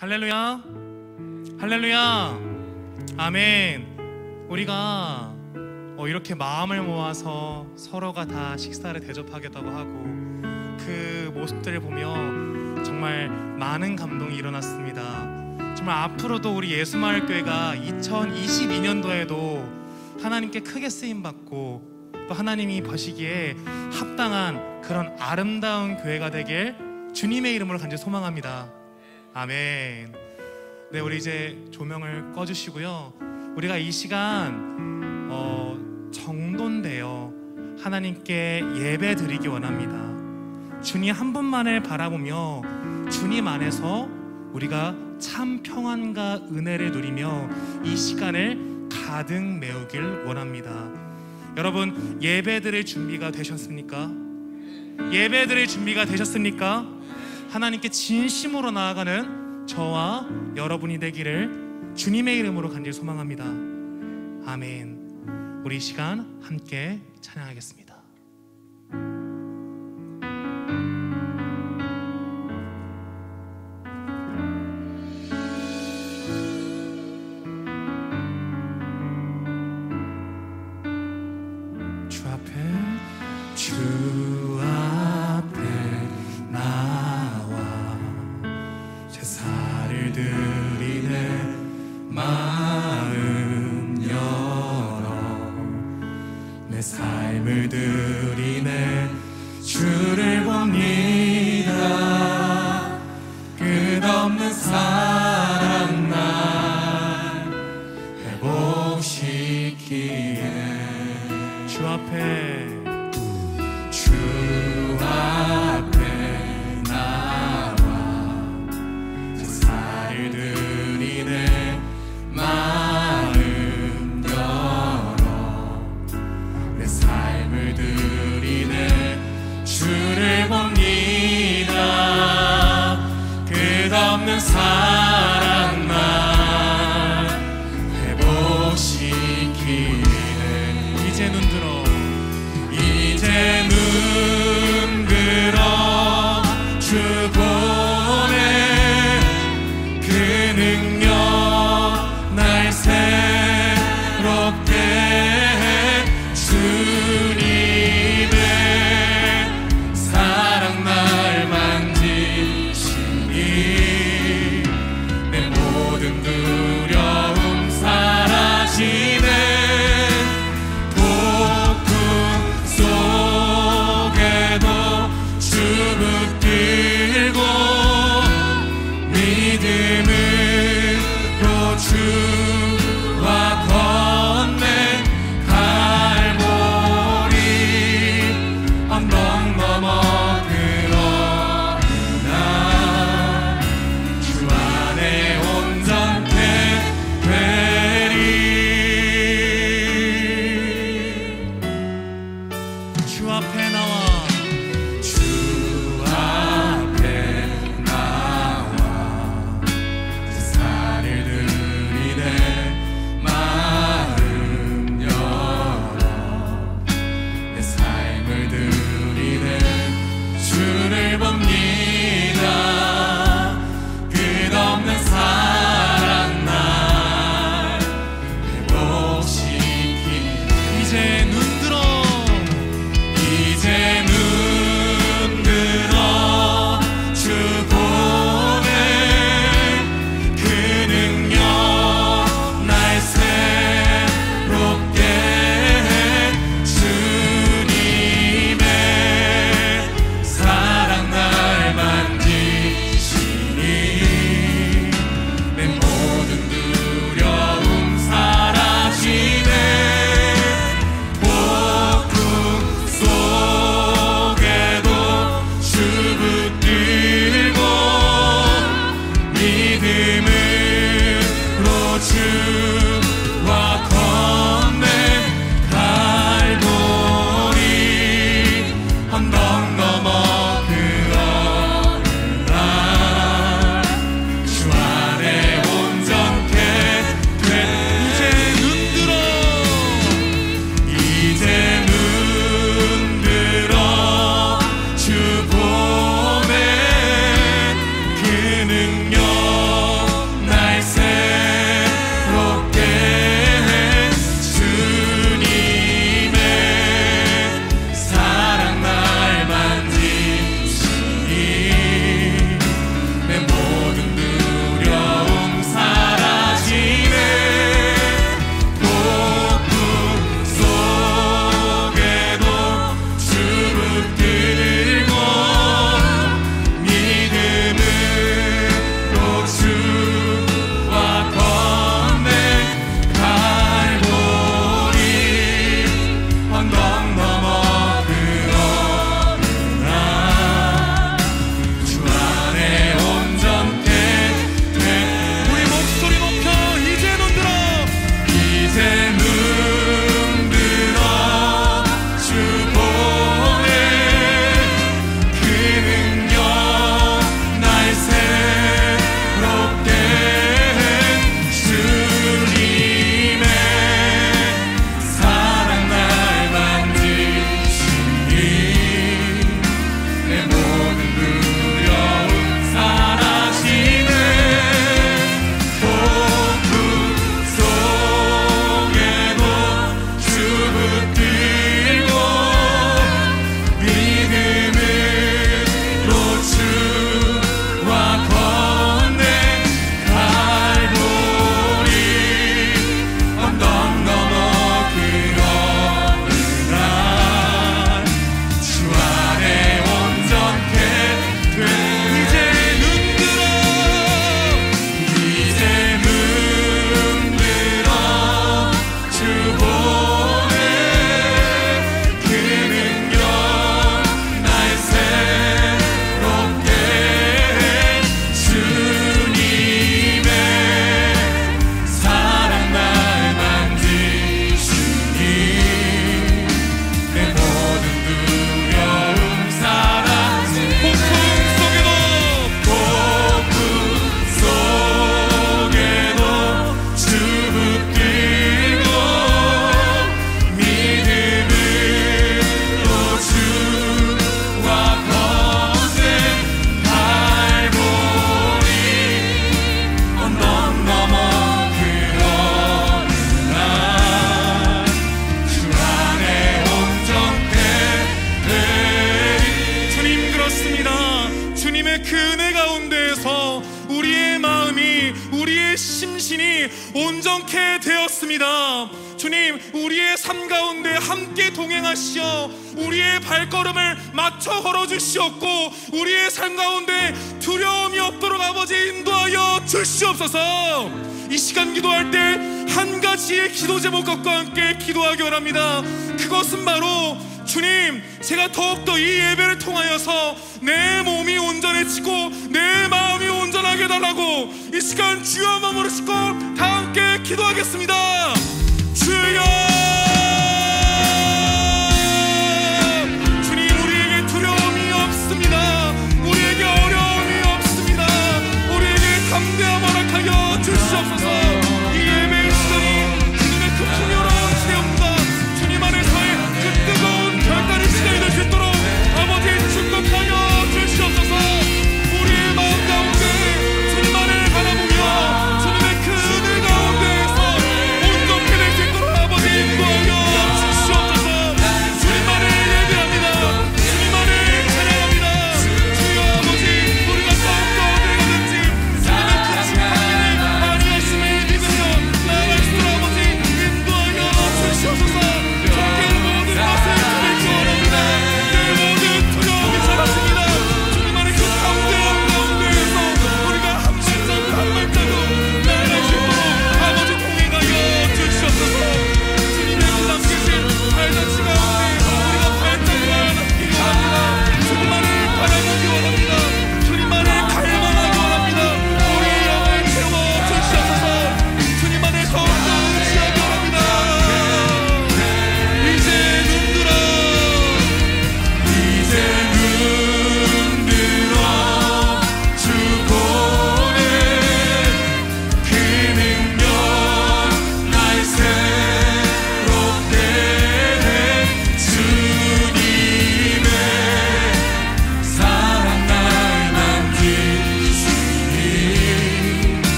할렐루야. 할렐루야. 아멘. 우리가 어, 이렇게 마음을 모아서 서로가 다 식사를 대접하겠다고 하고 그 모습들을 보며 정말 많은 감동이 일어났습니다. 정말 앞으로도 우리 예수마을교회가 2022년도에도 하나님께 크게 쓰임 받고 또 하나님이 보시기에 합당한 그런 아름다운 교회가 되길 주님의 이름으로 간절히 소망합니다. 아멘. 네, 우리 이제 조명을 꺼주시고요. 우리가 이 시간 어, 정돈되어 하나님께 예배 드리기 원합니다. 주님 한 분만을 바라보며 주님 안에서 우리가 참 평안과 은혜를 누리며 이 시간을 가득 메우길 원합니다. 여러분 예배 드릴 준비가 되셨습니까? 예배 드릴 준비가 되셨습니까? 하나님께 진심으로 나아가는 저와 여러분이 되기를 주님의 이름으로 간절히 소망합니다. 아멘. 우리 이 시간 함께 찬양하겠습니다. 되었습니다. 주님, 우리의 삶 가운데 함께 동행하시어 우리의 발걸음을 맞춰 걸어 주시옵고 우리의 삶 가운데 두려움이 없도록 아버지 인도하여 주시옵소서. 이 시간 기도할 때 한 가지의 기도 제목과 함께 기도하기 원합니다. 그것은 바로 주님, 제가 더욱더 이 예배를 통하여서 내 몸이 온전해지고 내 마음이 온전하게 달라고 이 시간 주여 마음으로 싣고 다 함께 기도하겠습니다. 주여!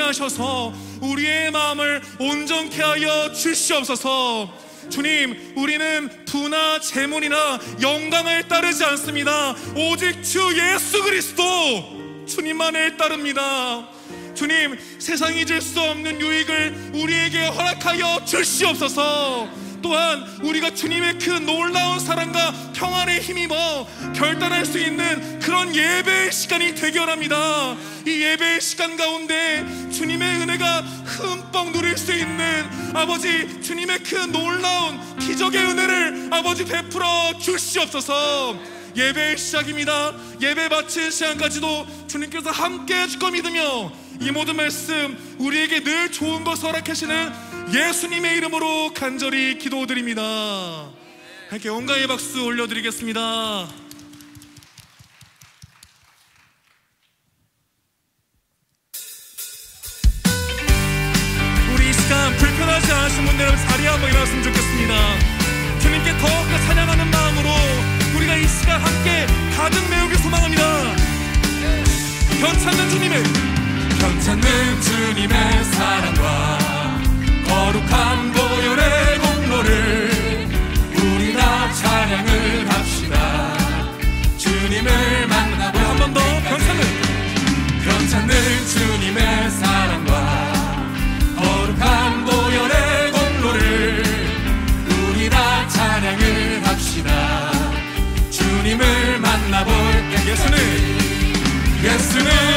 하셔서 우리의 마음을 온전케 하여 주시옵소서. 주님, 우리는 부나 재물이나 영광을 따르지 않습니다. 오직 주 예수 그리스도 주님만을 따릅니다. 주님, 세상이 줄 수 없는 유익을 우리에게 허락하여 주시옵소서. 또한 우리가 주님의 그 놀라운 사랑과 평안에 힘입어 결단할 수 있는 그런 예배의 시간이 되게 합니다. 이 예배의 시간 가운데 주님의 은혜가 흠뻑 누릴 수 있는 아버지 주님의 그 놀라운 기적의 은혜를 아버지 베풀어 주시옵소서. 예배의 시작입니다. 예배 마친 시간까지도 주님께서 함께 해줄 거 믿으며 이 모든 말씀 우리에게 늘 좋은 것 허락하시는 예수님의 이름으로 간절히 기도드립니다. 함께 온가의 박수 올려드리겠습니다. 우리 이 시간 불편하지 않으신 분들 자리에 한번 일어났으면 좋겠습니다. 주님께 더욱더 찬양하는 마음으로 우리가 이 시간 함께 가득 메우길 소망합니다. 변찮는 주님의 변찮는 주님의 사랑과 거룩한 보혈의 공로를 우리 다 찬양을 합시다. 주님을 만나고 한 번더 변찮는 변찮는 주님의 사랑과 거룩한 보혈의 공로를 우리 다 찬양을 합시다. 주님을 만나볼 때 예수는 예수는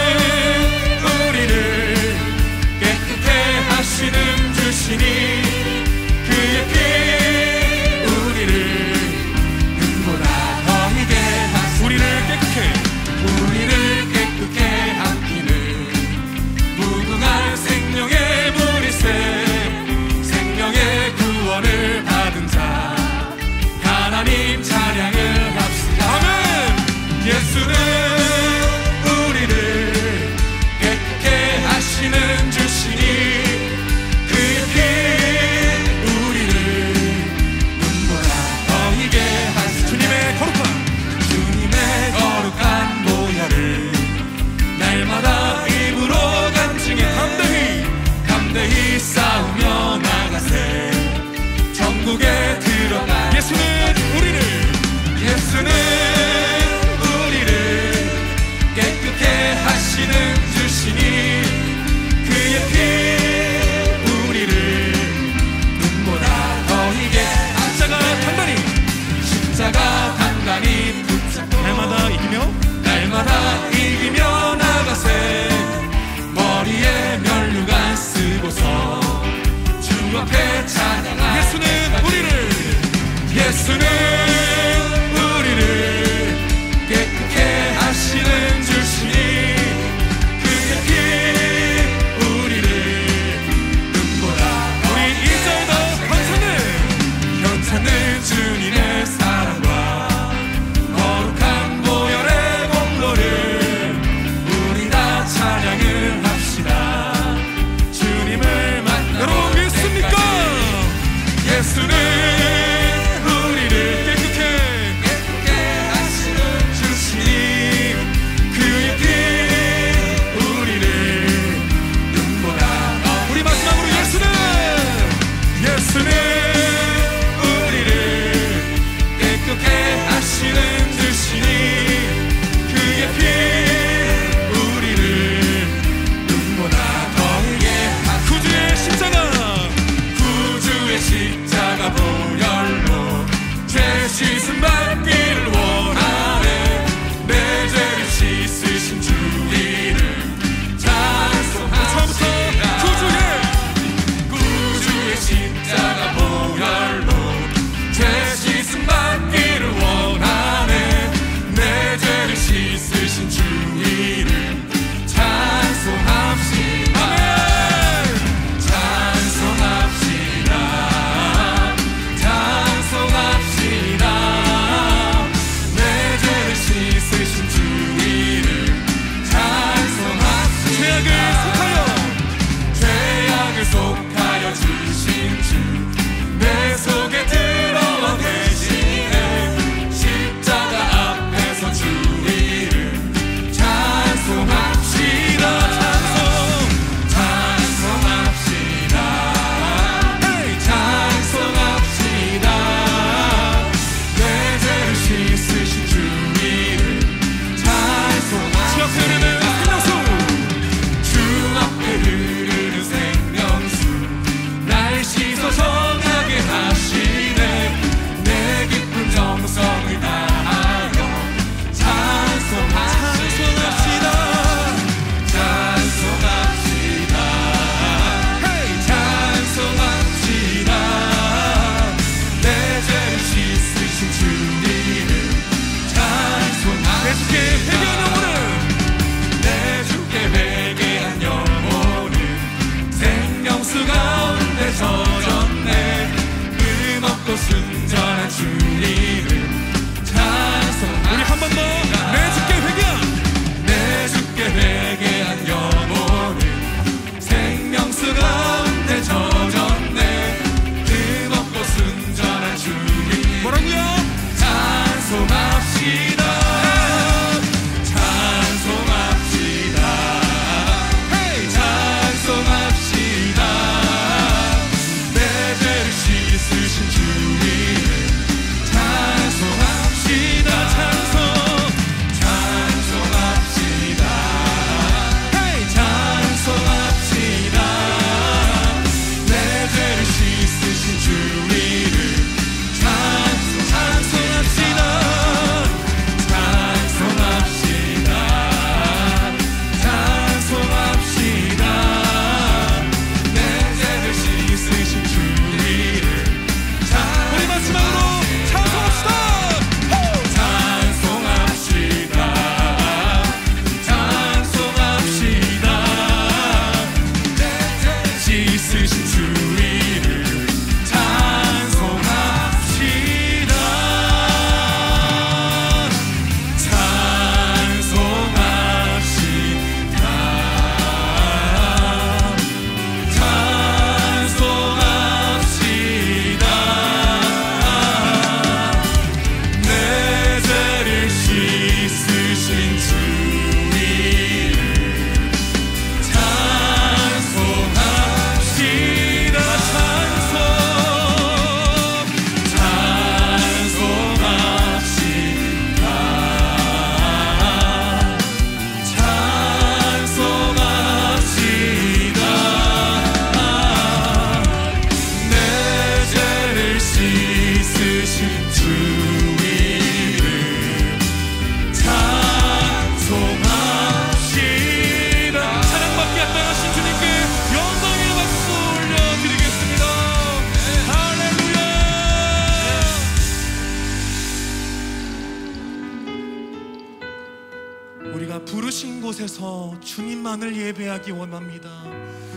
원합니다.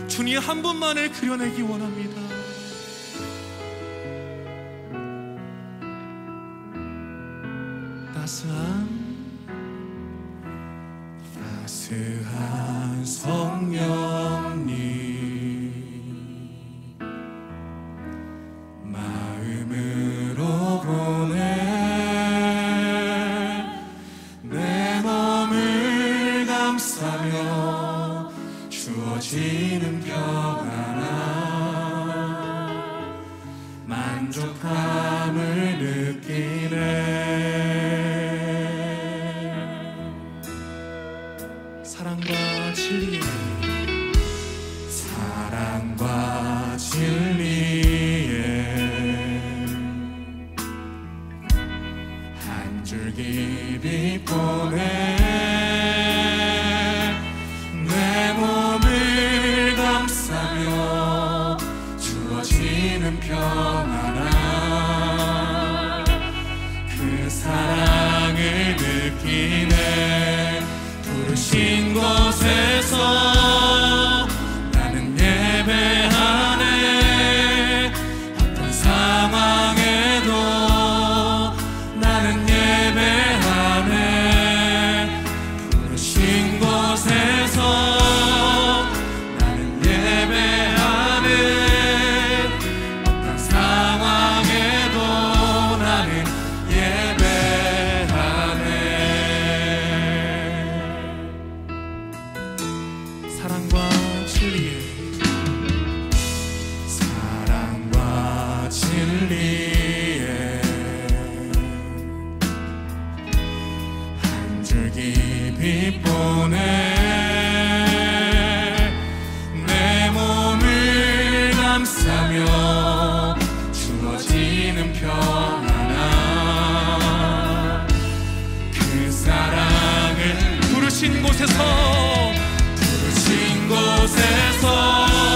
주님 한 분만을 그려내기 원합니다. 주어지는 평안함 그 사랑을 부르신 곳에서 부르신 곳에서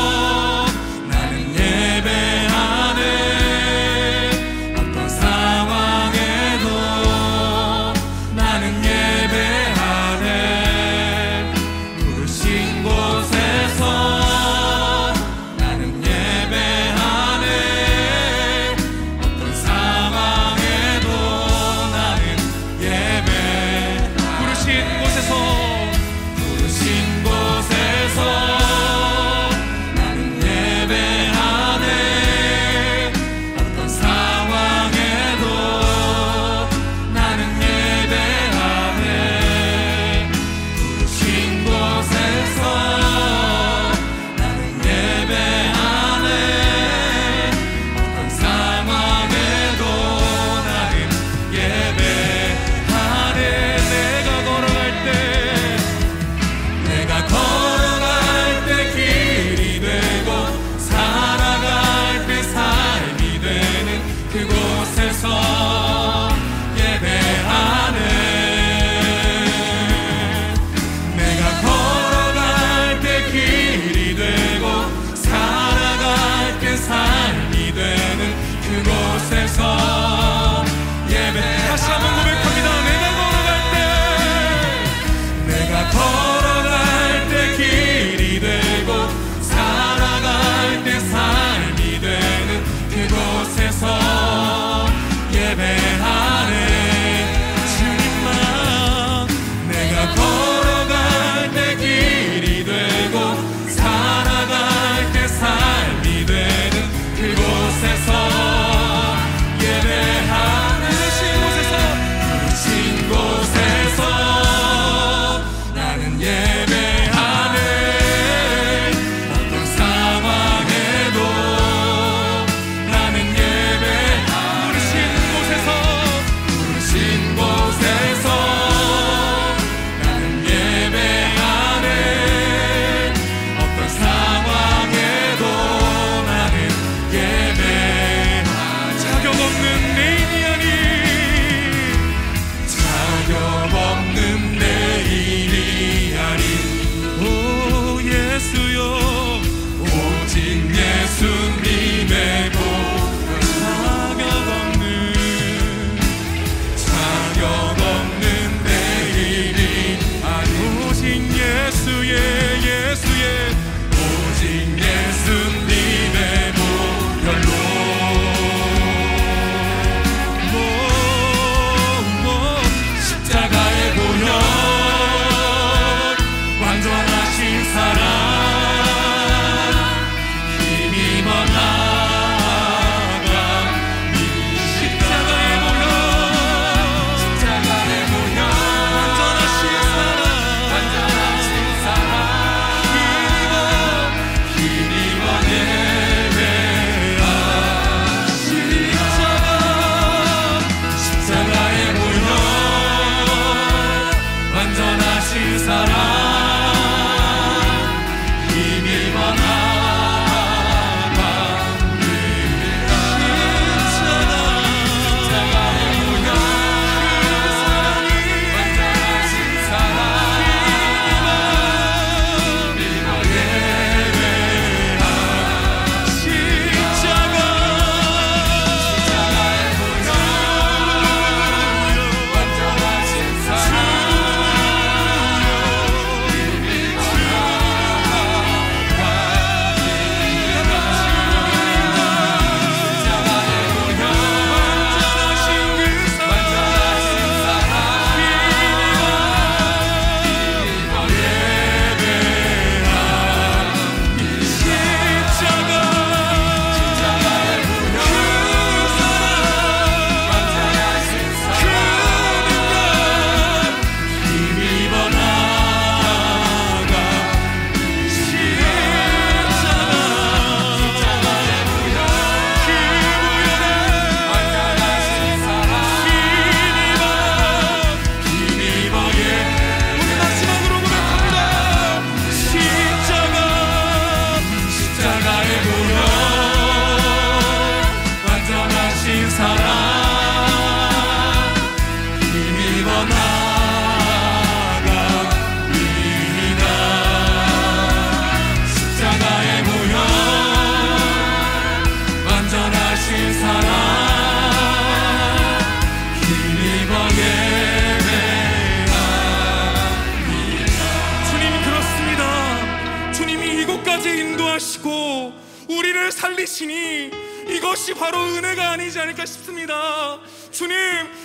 살리시니 이것이 바로 은혜가 아니지 않을까 싶습니다. 주님,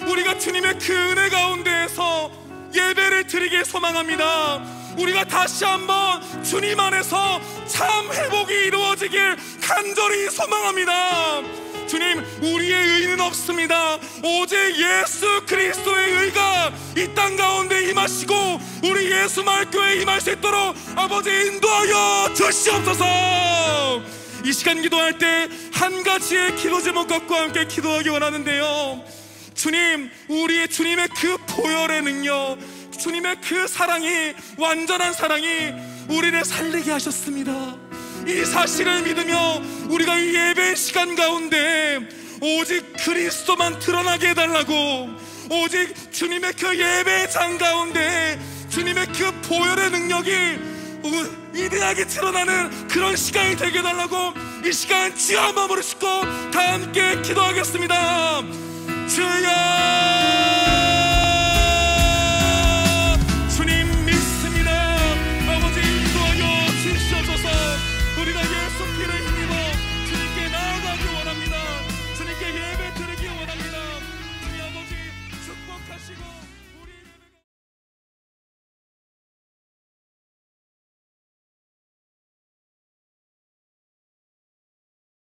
우리가 주님의 그 은혜 가운데에서 예배를 드리길 소망합니다. 우리가 다시 한번 주님 안에서 참 회복이 이루어지길 간절히 소망합니다. 주님, 우리의 의는 없습니다. 오직 예수 그리스도의 의가 이 땅 가운데 임하시고 우리 예수 말교회 임할 수 있도록 아버지 인도하여 주시옵소서. 이 시간 기도할 때 한 가지의 기도 제목 갖고 함께 기도하기 원하는데요. 주님, 우리의 주님의 그 보혈의 능력, 주님의 그 사랑이 완전한 사랑이 우리를 살리게 하셨습니다. 이 사실을 믿으며 우리가 이 예배 시간 가운데 오직 그리스도만 드러나게 해달라고 오직 주님의 그 예배장 가운데 주님의 그 보혈의 능력이 우- 위대하게 드러나는 그런 시간이 되게 해달라고 이 시간 주여 한번 부르시고 다 함께 기도하겠습니다. 주여